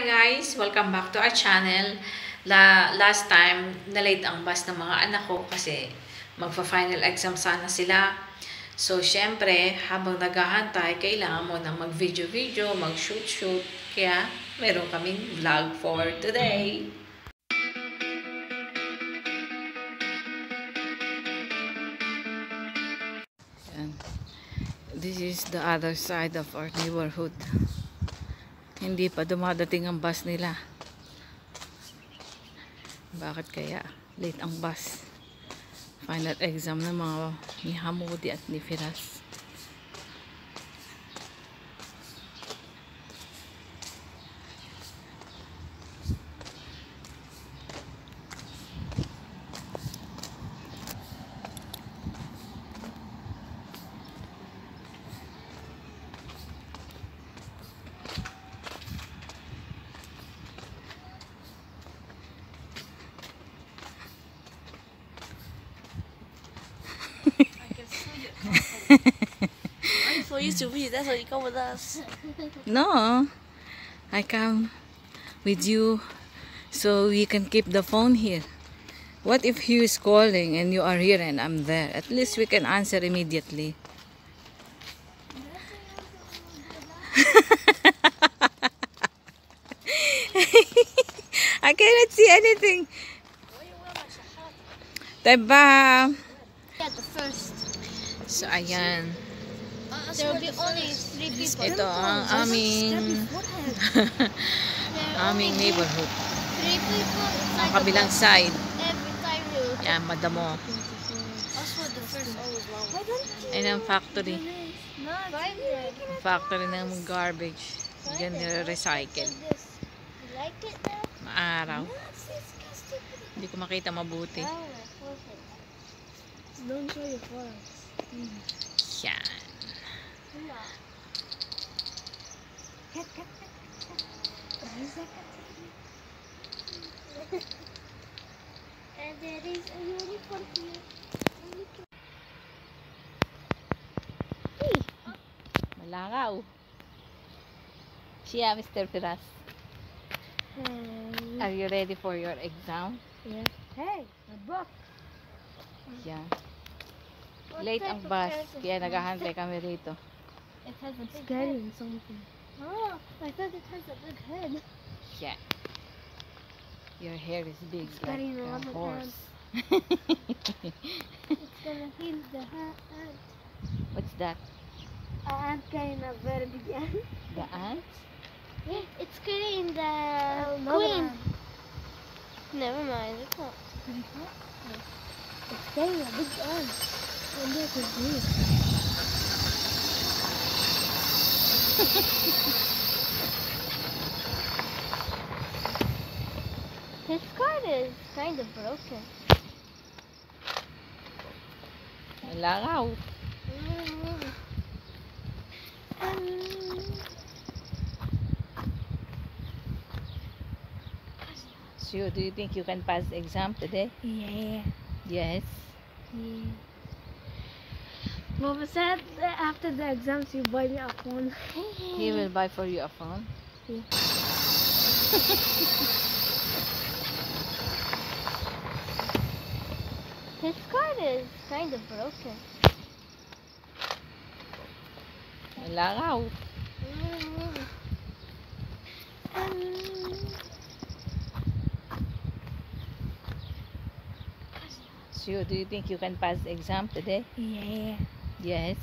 Guys! Welcome back to our channel. La, last time, na-late ang bus ng mga anak ko kasi magpa-final exam sana sila. So, syempre, habang naghahantay, kailangan mo nang mag-video-video, mag-shoot-shoot. Kaya, meron kaming vlog for today. This is the other side of our neighborhood. Hindi pa dumadating ang bus nila. Bakit kaya? Late ang bus. Final exam ng mga ni Hamudi at ni Firas. You to be. That's why you come with us. No. I come with you so we can keep the phone here. What if he is calling and you are here and I'm there? At least we can answer immediately. I cannot see anything. Diba? Yeah, the first. So, ayan. There will be only three people. Ito ang aming aming neighborhood. Three people Ang kabilang side. Every time you. Yan, madamo. Ayan ang factory. Factory ng garbage. Yan nire-recycle. Maaraw. Hindi ko makita mabuti. Don't show your phones. Yan. Cut? And there is a unicorn here. Unicorn. Malangaw. Siya, Mr. Piras. Um, Are you ready for your exam? yeah. Hey, a book. Yan. Late ang bus. Kaya naghahantay kami rito. It has a big head and something. Oh, I thought it has a big head. Yan. Your hair is big It's like getting a horse. It's gonna heal the ha- ant. What's that? A ant getting a very big ant. The ant? It's getting the oh, queen. Never mind, it's not. It's getting a big ant. And there's a bee. His card is kind of broken. Malangaw. So, do you think you can pass the exam today? Yeah. Yes. Yeah. Mama said that after the exams you buy me a phone. He will buy for you a phone. Yeah. His card is kind of broken. Malangaw. Mm-hmm. So, do you think you can pass the exam today? Yeah. Yes.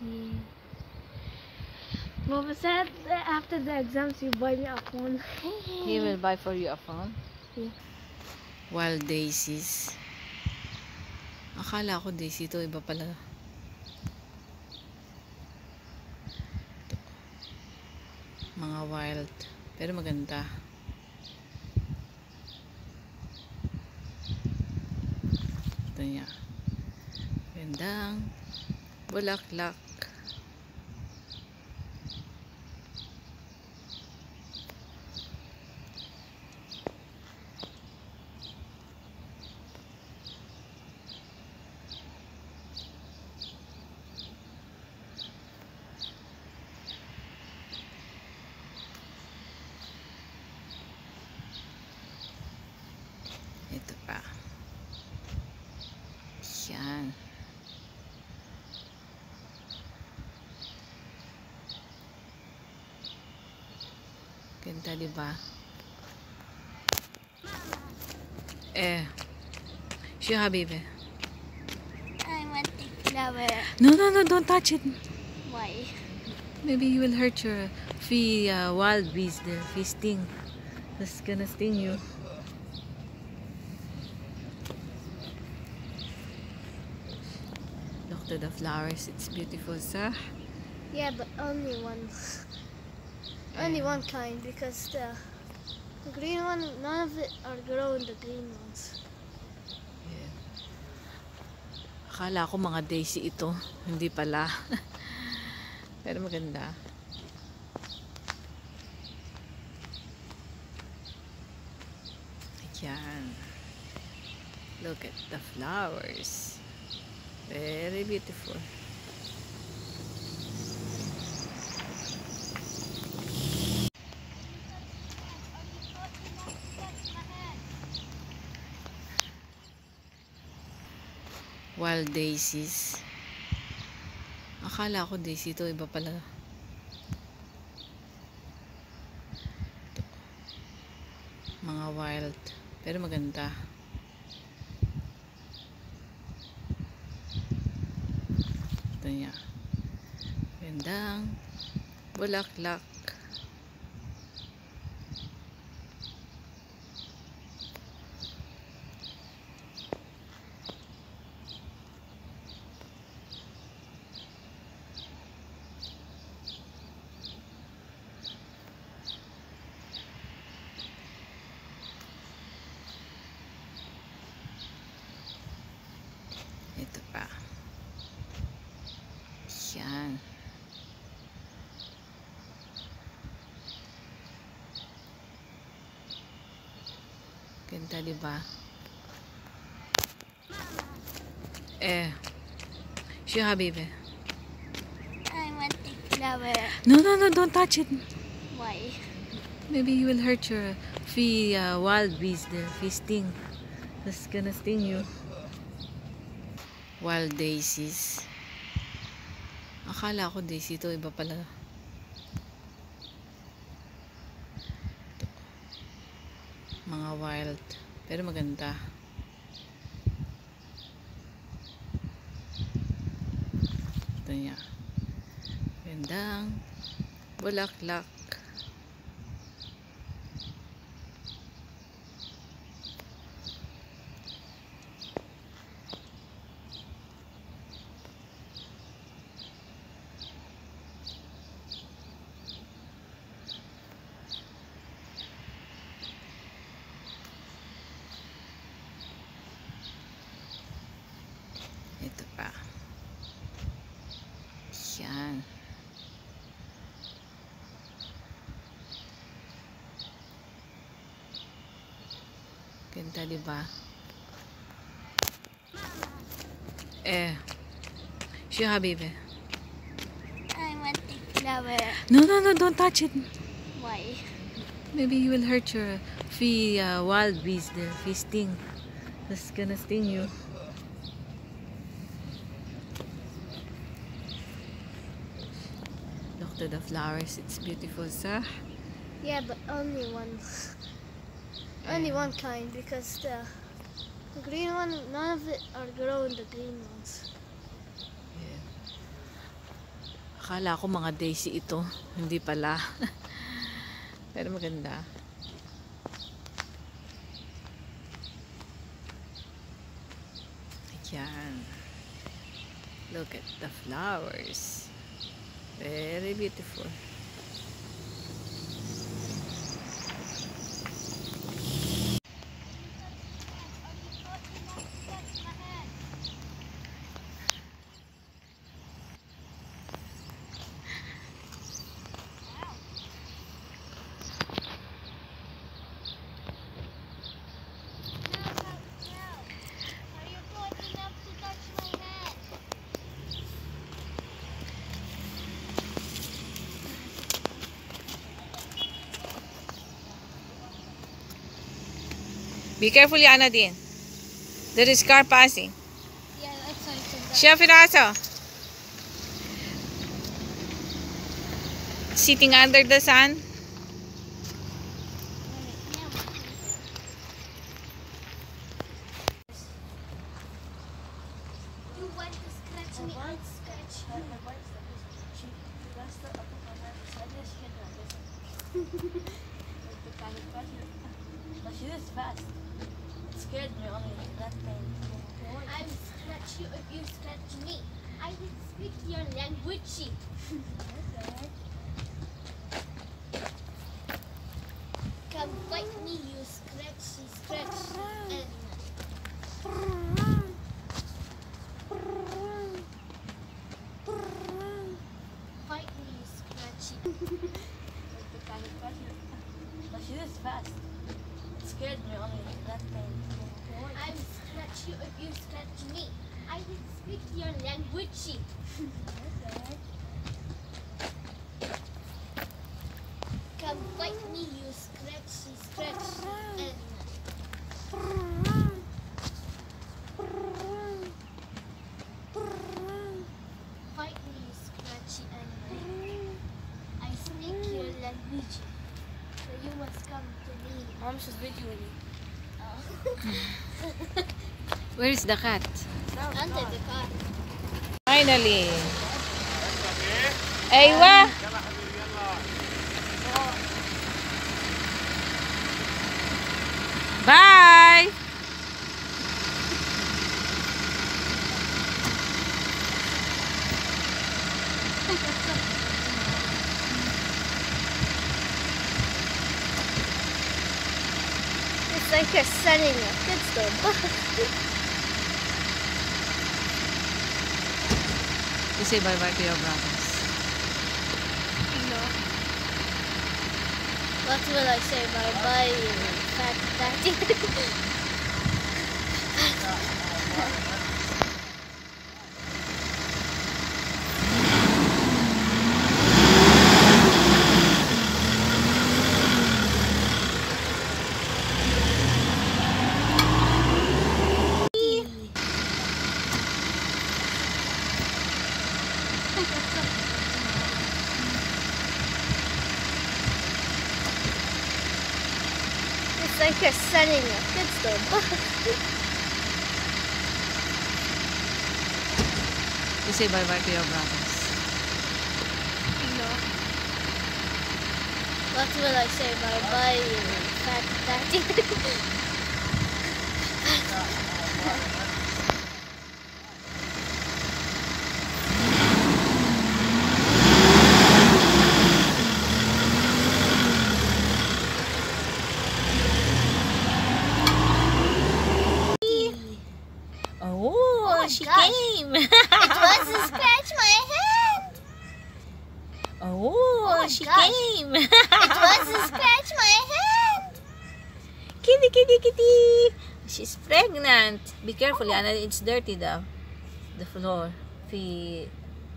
Yeah. Mama said that after the exams you buy me a phone. He will buy for you a phone. Yeah. Wild daisies. Akala ko daisy to, iba pala. Ito. Mga wild. Pero maganda. Ito niya. Gandang bulaklak. Ganda, di ba? Eh. Shoo, habibi. I want the flower. No, no, no, don't touch it. Why? Maybe you will hurt your fee, uh, wild bees there. Fee sting. That's gonna sting you. Look to the flowers. It's beautiful, sir. Yeah, but only one. Only one kind because the the green one, none of it are growing the green ones. Akala ko mga daisy ito. Hindi pala. Pero maganda. Ayan. Look at the flowers. Very beautiful. Wild daisies. Akala ko daisy ito. Iba pala. Ito. Mga wild. Pero maganda. Ito niya. Gandang bulaklak. Ito pa. Yan. Ganda, di ba? Eh. Shoo, habibi. I want the flower. No, no, no, don't touch it. Why? Maybe you will hurt your fee, uh, wild bees there. Fee sting. That's gonna sting you. Wild daisies. Akala ko daisy ito. Iba pala. Mga wild. Pero maganda. Ito niya. Gandang bulaklak. Ganda, di ba? Eh. Shoo, habibi. I want the flower. No, no, no, don't touch it. Why? Maybe you will hurt your fee, uh, wild bees there. Fee sting. That's gonna sting you. Look to the flowers. It's beautiful, sir. Yeah, but only one. Only one kind because the the green one, none of it are growing the green ones. Akala ko mga daisy ito. Hindi pala. Pero maganda. Ayan. Look at the flowers. Very beautiful. Be careful, Yana din. There is car passing. Yeah, that's why it's in the Firaso. Sitting under the sun. scared me only that time. I will scratch you if you scratch me. I will speak your language. Come me, you scratchy scratch. animal. Bite me, you scratchy. But she is fast. It scared me only that time. I will scratch you if you scratch me. I will speak your language. Come bite me, you scratchy scratch. animal. Bite me, you scratchy animal. I speak your language. So you must come to me. Mom, she's videoing me. Where is the cat? Under the car. Finally. Aywa. Bye. It's like you're sending your kids to a bus. You say bye-bye to your brothers. No. What will I say? Bye bye, you fat daddy. It's like you're sending your kids to You say bye-bye to your brothers. No. What will I say? Bye bye, you fat daddy. Oh, she gosh. came. it was to scratch my hand. oh, my she gosh. came. It was to scratch my hand. kitty, kitty, kitty. She's pregnant. Be careful, Yana. It's dirty though. The floor. Fi...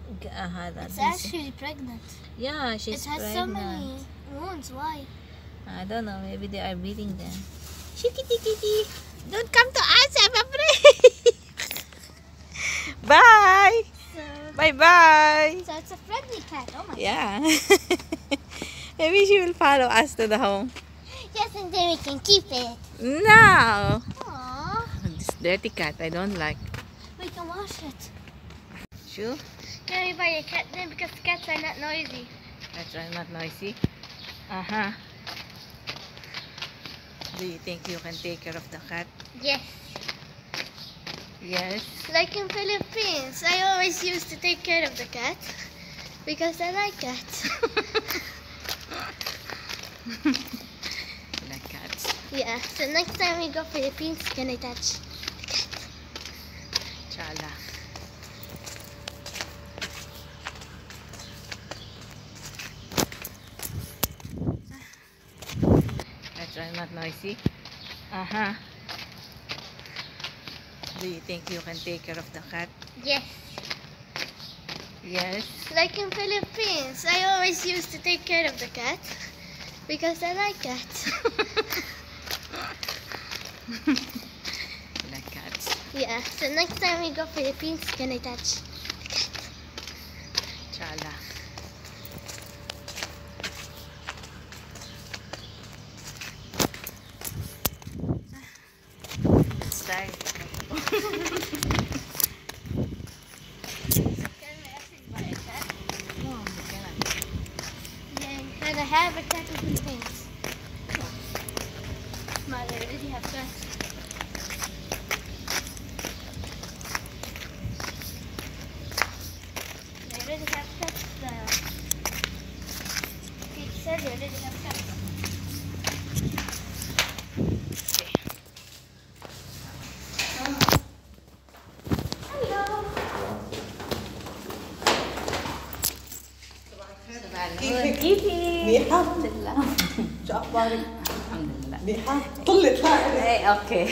Uh, It's actually pregnant. Yeah, she's pregnant. it has pregnant. so many wounds. Why? I don't know. Maybe they are breeding them. Shoo, kitty, kitty. Don't come to us. I'm afraid. Bye. So, Bye-bye. so it's a friendly cat. Oh my. Yeah. Maybe she will follow us to the home. Yes, and then we can keep it. No. Aww. This dirty cat. I don't like. We can wash it. Shoo. Can we buy a cat then? Because cats are not noisy. That's why not noisy. Uh-huh. Do you think you can take care of the cat? Yes. Yes. Like in Philippines, I always used to take care of the cat because I like cats. like cats. yeah. So next time we go Philippines, can I touch? Chala. That's why not noisy. Uh-huh. Do you think you can take care of the cat? Yes. Yes. Like in Philippines, I always used to take care of the cat because I like cats. like cats. yeah. So next time we go Philippines, can I touch? have exactly three things. My lady, did you have sex? Did you have did you have. Hello. منيحة؟ الحمد لله شو أخبارك؟ الحمد لله منيحة؟ طلت لا إيه أوكي